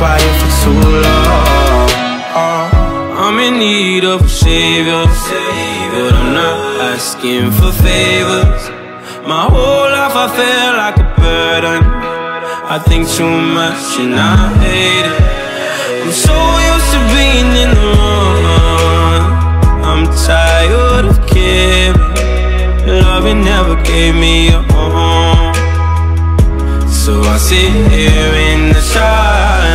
Quiet for too long. Oh, I'm in need of a savior, but I'm not asking for favors. My whole life I feel like a burden. I think too much and I hate it. I'm so used to being in the wrong. I'm tired of caring. Loving never gave me a home. So I sit here in the